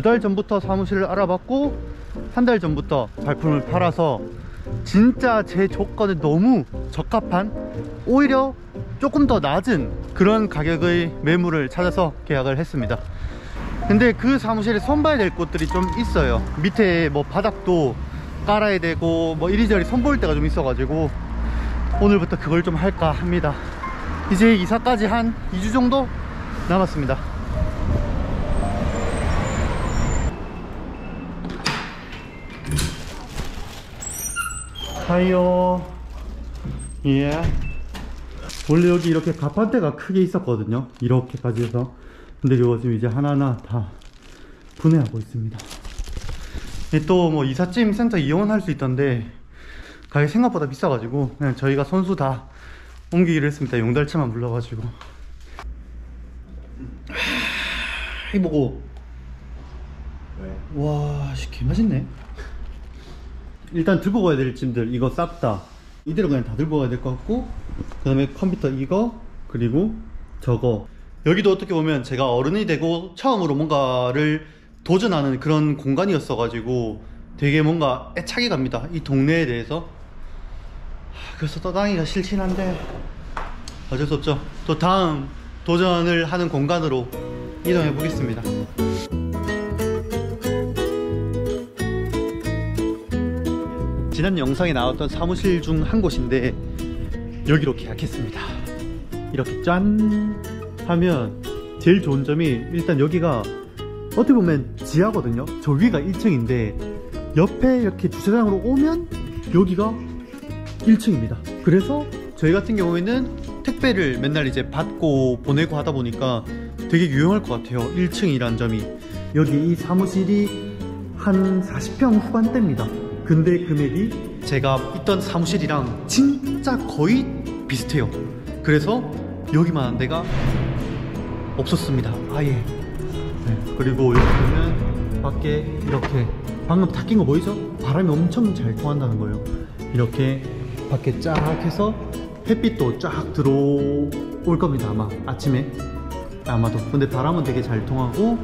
두 달 전부터 사무실을 알아봤고 한 달 전부터 발품을 팔아서 진짜 제 조건에 너무 적합한 오히려 조금 더 낮은 그런 가격의 매물을 찾아서 계약을 했습니다. 근데 그 사무실에 손봐야 될 곳들이 좀 있어요. 밑에 뭐 바닥도 깔아야 되고 뭐 이리저리 손볼 때가 좀 있어 가지고 오늘부터 그걸 좀 할까 합니다. 이제 이사까지 한 2주 정도 남았습니다 하이요. 예. 원래 여기 이렇게 가판대가 크게 있었거든요. 이렇게까지 해서. 근데 이거 지금 이제 하나하나 다 분해하고 있습니다. 또 뭐 이삿짐 센터 이용할 수 있던데 가격 생각보다 비싸가지고 그냥 저희가 손수 다 옮기기로 했습니다. 용달차만 불러가지고. 이 보고. 왜? 와, 씨, 개맛있네. 일단 들고 가야 될 짐들, 이거 싹 다. 이대로 그냥 다 들고 가야 될 것 같고, 그 다음에 컴퓨터 이거, 그리고 저거. 여기도 어떻게 보면 제가 어른이 되고 처음으로 뭔가를 도전하는 그런 공간이었어 가지고 되게 뭔가 애착이 갑니다. 이 동네에 대해서. 하, 그래서 떠다니기가 싫긴 한데, 어쩔 수 없죠. 또 다음 도전을 하는 공간으로 이동해 보겠습니다. 지난 영상에 나왔던 사무실 중 한 곳인데 여기로 계약했습니다. 이렇게 짠 하면 제일 좋은 점이 일단 여기가 어떻게 보면 지하거든요. 저 위가 1층인데 옆에 이렇게 주차장으로 오면 여기가 1층입니다. 그래서 저희 같은 경우에는 택배를 맨날 이제 받고 보내고 하다 보니까 되게 유용할 것 같아요. 1층이란 점이. 여기 이 사무실이 한 40평 후반대입니다 근데 금액이 제가 있던 사무실이랑 진짜 거의 비슷해요. 그래서 여기만 한 데가 없었습니다. 아예. 네, 그리고 여기 보면 밖에 이렇게 방금 다 낀 거 보이죠? 바람이 엄청 잘 통한다는 거예요. 이렇게 밖에 쫙 해서 햇빛도 쫙 들어올 겁니다 아마. 아침에. 아마도. 근데 바람은 되게 잘 통하고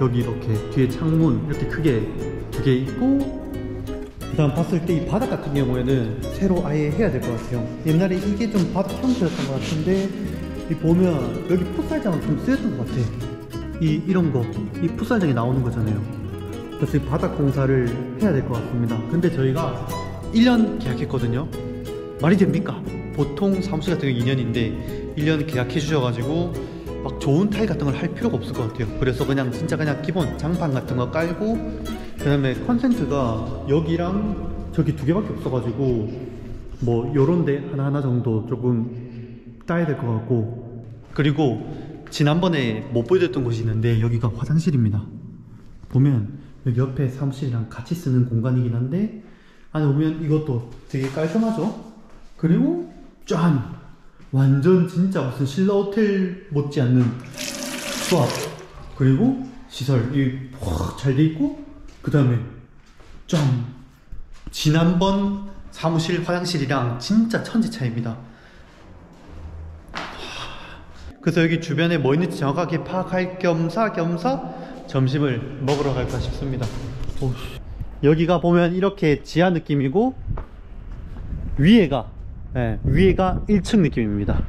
여기 이렇게 뒤에 창문 이렇게 크게 두 개 있고 그 다음 봤을 때 이 바닥 같은 경우에는 새로 아예 해야 될 것 같아요. 옛날에 이게 좀 바닥 형태였던 것 같은데 이 보면 여기 풋살장은 좀 쓰였던 것 같아 이 이런 거이 풋살장이 나오는 거잖아요. 그래서 이 바닥 공사를 해야 될 것 같습니다. 근데 저희가 1년 계약했거든요. 말이 됩니까? 보통 사무실 같은 경우 2년인데 1년 계약해 주셔가지고 막 좋은 타일 같은 걸 할 필요가 없을 것 같아요. 그래서 그냥 진짜 그냥 기본 장판 같은 거 깔고 그 다음에 컨센트가 여기랑 저기 두 개밖에 없어가지고 뭐 요런 데 하나하나 정도 조금 따야 될 것 같고. 그리고 지난번에 못 보여드렸던 곳이 있는데 여기가 화장실입니다. 보면 여기 옆에 사무실이랑 같이 쓰는 공간이긴 한데 안에 보면 이것도 되게 깔끔하죠? 그리고 짠! 완전 진짜 무슨 신라 호텔 못지않는 수압. 그리고 시설 이 확 잘 돼 있고 그 다음에 짠 지난번 사무실 화장실이랑 진짜 천지 차이입니다. 그래서 여기 주변에 뭐 있는지 정확하게 파악할 겸사 겸사 점심을 먹으러 갈까 싶습니다. 오우. 여기가 보면 이렇게 지하 느낌이고 위에가 네, 위에가 1층 느낌입니다.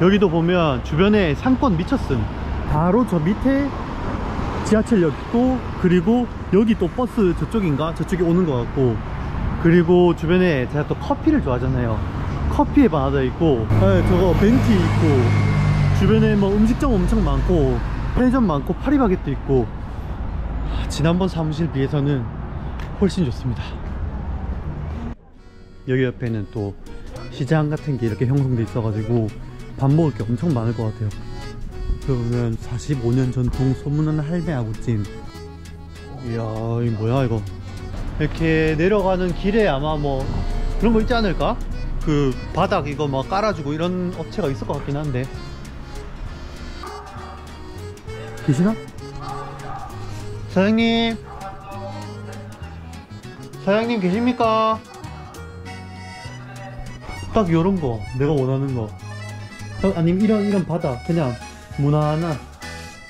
여기도 보면 주변에 상권 미쳤음. 바로 저 밑에 지하철역 있고 그리고 여기 또 버스 저쪽인가? 저쪽에 오는 것 같고. 그리고 주변에 제가 또 커피를 좋아하잖아요. 커피에 바나다 있고 네, 저거 벤티 있고 주변에 뭐 음식점 엄청 많고 편의점 많고 파리바게뜨 있고. 하, 지난번 사무실 비해서는 훨씬 좋습니다. 여기 옆에는 또 시장 같은 게 이렇게 형성돼 있어 가지고 밥 먹을 게 엄청 많을 것 같아요 그러면 45년 전통 소문난 할매 아구찜 이야 이 뭐야 이거 이렇게 내려가는 길에 아마 뭐 그런 거 있지 않을까? 그 바닥 이거 막 깔아주고 이런 업체가 있을 것 같긴 한데 계시나? 사장님 사장님 계십니까? 딱 요런 거 내가 원하는 거딱 아니면 이런 이런 바닥 그냥 무난한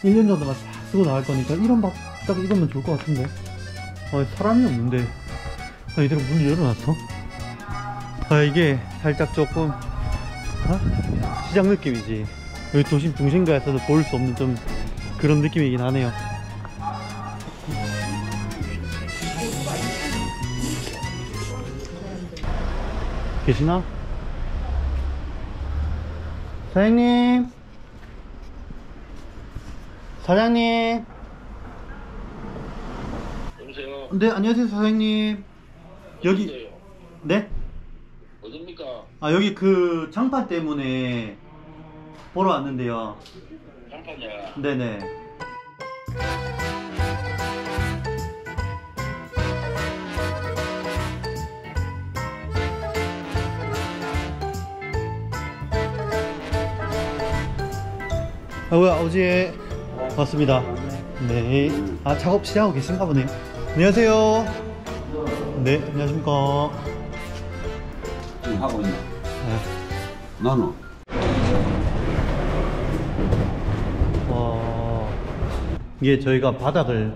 1년 정도만 싹 쓰고 나갈 거니까 이런 바, 딱 이거면 좋을 것 같은데. 아, 사람이 없는데. 아, 이대로 문 열어놨어? 아, 이게 살짝 조금, 아? 시장 느낌이지. 여기 도심 중심가에서도 볼 수 없는 좀 그런 느낌이긴 하네요. 계시나? 사장님? 사장님? 여보세요. 네, 안녕하세요, 사장님. 여기, 어디세요? 네? 어딥니까? 아, 여기 그 장판 때문에 보러 왔는데요. 장판이야. 네네. 아, 뭐야, 어제 왔습니다. 네. 아, 작업 시작하고 계신가 보네요. 안녕하세요. 네, 안녕하십니까. 지금 하고 있나? 네. 나는 와 이게 저희가 바닥을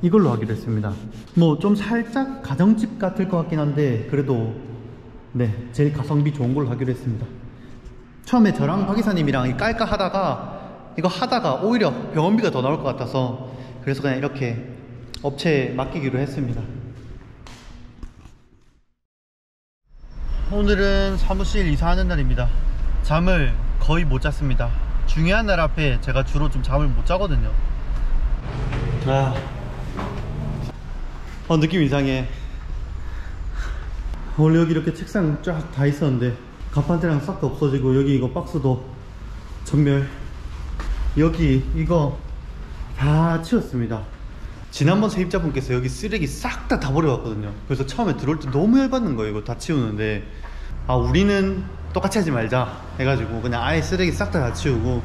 이걸로 하기로 했습니다. 뭐 좀 살짝 가정집 같을 것 같긴 한데 그래도 네 제일 가성비 좋은 걸로 하기로 했습니다. 처음에 저랑 박 이사님이랑 이 깔까 하다가 이거 하다가 오히려 병원비가 더 나올 것 같아서 그래서 그냥 이렇게 업체에 맡기기로 했습니다. 오늘은 사무실 이사하는 날입니다. 잠을 거의 못 잤습니다. 중요한 날 앞에 제가 주로 좀 잠을 못 자거든요. 아, 어, 느낌 이상해. 원래 여기 이렇게 책상 쫙 다 있었는데 가판대랑 싹 다 없어지고 여기 이거 박스도 전멸. 여기 이거 다 치웠습니다. 지난번 세입자분께서 여기 쓰레기 싹 다 다 버려왔거든요. 그래서 처음에 들어올 때 너무 열받는 거예요. 이거 다 치우는데. 아, 우리는 똑같이 하지 말자. 해가지고 그냥 아예 쓰레기 싹 다 다 치우고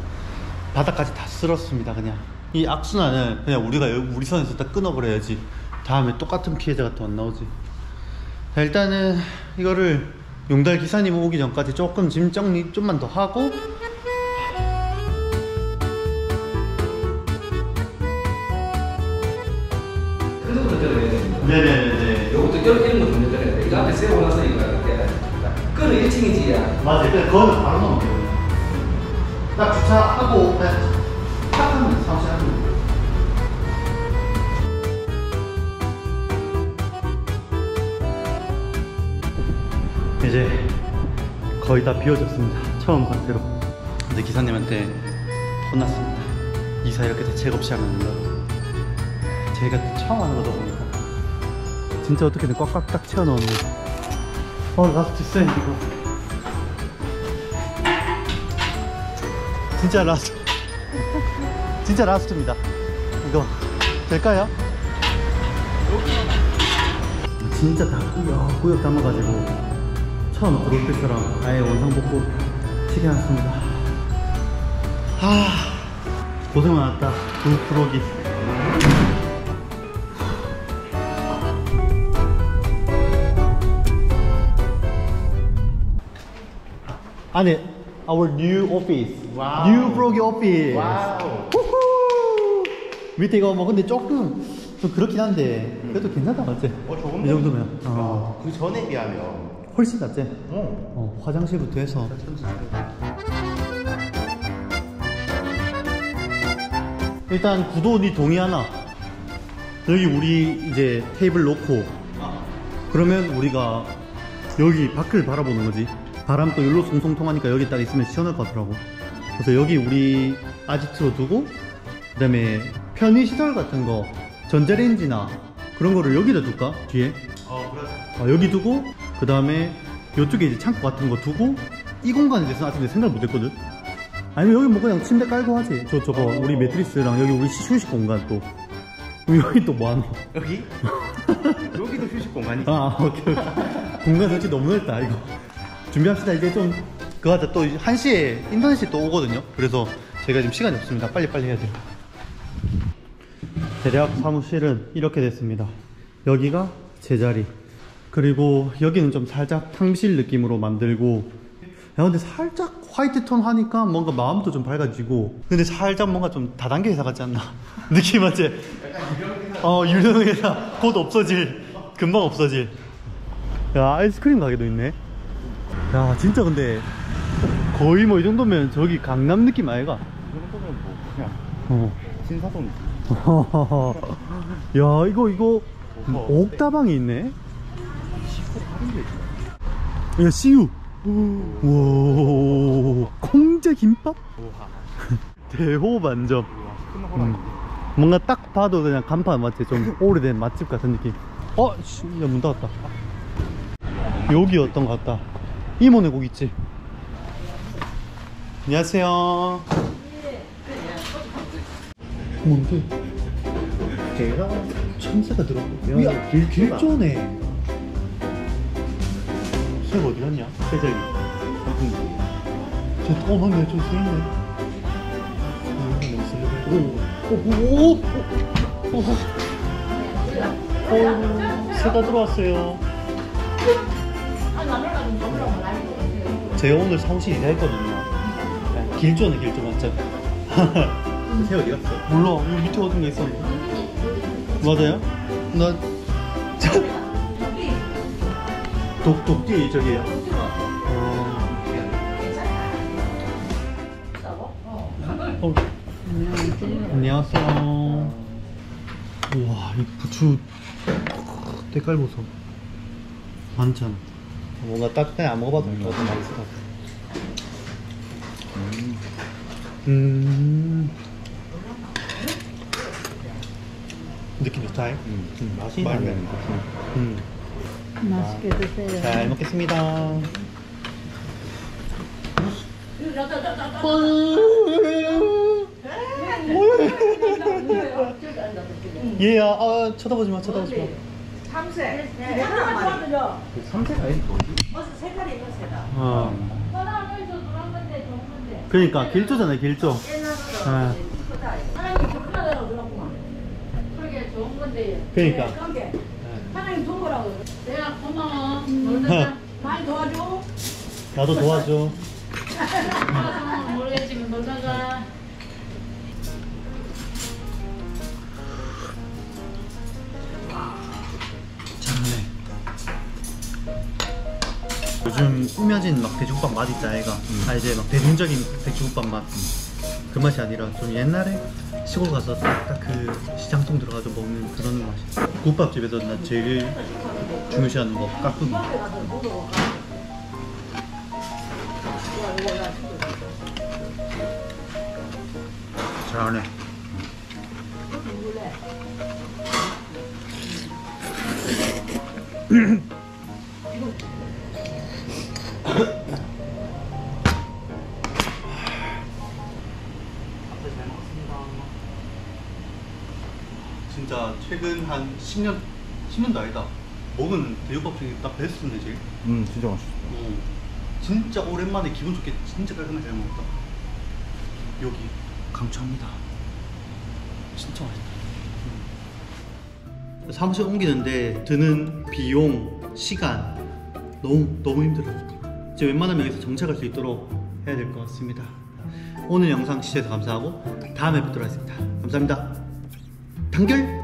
바닥까지 다 쓸었습니다. 그냥. 이 악순환을 그냥 우리가 우리 선에서 다 끊어버려야지. 다음에 똑같은 피해자가 더안 나오지. 자, 일단은 이거를 용달 기사님 오기 전까지 조금 짐 정리 좀만 더 하고 세우고 나서 이거 이렇게 끈은 1층이지. 맞아요. 근데 그거는 바로 돼요. 딱 주차하고 그냥 탁 하면 사무실 하면 돼요. 이제 거의 다 비워졌습니다. 처음 상태로. 근데 기사님한테 혼났습니다. 이사 이렇게 대책 없이 하면 된다고. 저희가 처음 하는 거다 보니까 진짜 어떻게든 꽉꽉 딱 채워넣었네. 어, last 쌤 이거. 진짜 last. 진짜 last입니다. 이거 될까요? 진짜 다 꾸역꾸역 담아가지고 처음 들어올 때처럼 아예 원상복구 시켜놨습니다. 아 고생 많았다. 두 프로기. 안에 our new office. new 프로기 office. 후후. 밑에 이거 뭐 근데 조금 좀 그렇긴 한데 그래도 괜찮다 맞지? 어, 좋은데? 이 정도면 어. 그 전에 비하면 훨씬 낫지? 어. 어, 화장실부터 해서 일단 구도 니 동의하나? 여기 우리 이제 테이블 놓고 그러면 우리가 여기 밖을 바라보는 거지 바람 또 일로 송송 통하니까 여기 딱 있으면 시원할 것 같더라고 그래서 여기 우리 아지트로 두고 그 다음에 편의시설 같은 거 전자레인지나 그런 거를 여기다 둘까? 뒤에 어 그래 아, 여기 두고 그 다음에 이쪽에 이제 창고 같은 거 두고 이 공간에 대해서 아직 생각 못 했거든. 아니면 여기 뭐 그냥 침대 깔고 하지. 저 저거 우리 매트리스랑 여기 우리 휴식 공간 또. 여기 또 뭐하노? 여기 여기도 휴식 공간이 아 오케이. 오케이. 공간 설치 너무 넓다 이거. 준비합시다 이제 좀 그거 하자 또 1시에 인터넷이 또 오거든요. 그래서 제가 지금 시간이 없습니다. 빨리 빨리 해야 돼요. 대략 사무실은 이렇게 됐습니다. 여기가 제 자리. 그리고 여기는 좀 살짝 탕실 느낌으로 만들고. 야, 근데 살짝 화이트 톤 하니까 뭔가 마음도 좀 밝아지고. 근데 살짝 뭔가 좀 다단계 회사 같지 않나? 느낌 맞지? 어 유령 회사 곧 없어질 금방 없어질 야 아이스크림 가게도 있네 야 진짜 근데 거의 뭐 이 정도면 저기 강남 느낌 아이가? 이 정도면 뭐 그냥 어. 신사동 야 이거 이거 옥다방이 있네? 야 씨유. 와. 콩제 김밥? 대호반점. 큰 음. 뭔가 딱 봐도 그냥 간판 마치 좀 오래된 맛집 같은 느낌. 어? 씨, 야, 문 닫았다. 여기였던 것 같다 이모네 고깃집 안녕하세요 뭔데? 제가 천사가 들어왔고 야, 야, 길, 길조네 새 어디 갔냐? 세자기 저 떠나네 저 새있네 오, 오, 오, 오, 오, 오. 어, 새가 들어왔어요. 제가 오늘 사무실 일했거든요. 길조는 길조 맞죠? 새 어디 갔어? 몰라, 여기 밑에 어딘 게 있어. 맞아요? 나, 저, 독, 독지 저기에요. 어. 어. 안녕하세요. 우와, 이 부추 때깔 보소. 반찬. 뭔가 따뜻하게 안 먹어봐도 음. 어떤 맛있을 것 같아. 음. 느낌 좋다. 음. 맛이 많이 나네. 나는 거. 음. 맛있게 드세요. 잘 먹겠습니다. 얘야, 아, 쳐다보지 마, 쳐다보지 마. 삼세. 도와드려. 삼세가 아니 뭐지? 어서 색깔이 이거 세다. 어. 그러니까 길조잖아요, 길조. 아. 하나님 불편하다고 들었구만. 그러게 좋은 그러니까. 하나님 돈 거라고. 내가 고마워 놀다가 많이 도와줘. 나도 도와줘. 모르겠지만 놀다가 요즘 꾸며진 막 돼지국밥 맛 있다 애가. 아 이제 막 대중적인 돼지국밥 맛. 그 맛이 아니라 좀 옛날에 시골 가서 딱 그 시장통 들어가서 먹는 그런 맛이. 국밥집에서 나 제일 중요시하는 거 깍두기. 잘하네 10년 10년도 아니다. 먹은 대육밥 중에 딱 베스트인데 제일. 음 진짜 맛있어 어, 진짜 오랜만에 기분 좋게 진짜 깔끔하게 잘 먹었다. 여기. 강추합니다. 진짜 맛있다. 음. 사무실 옮기는데 드는 비용, 시간 너무 너무 힘들어요. 이제 웬만하면 여기서 정착할 수 있도록 해야 될 것 같습니다. 오늘 영상 시청해주셔서 감사하고 다음에 뵙도록 하겠습니다. 감사합니다. 단결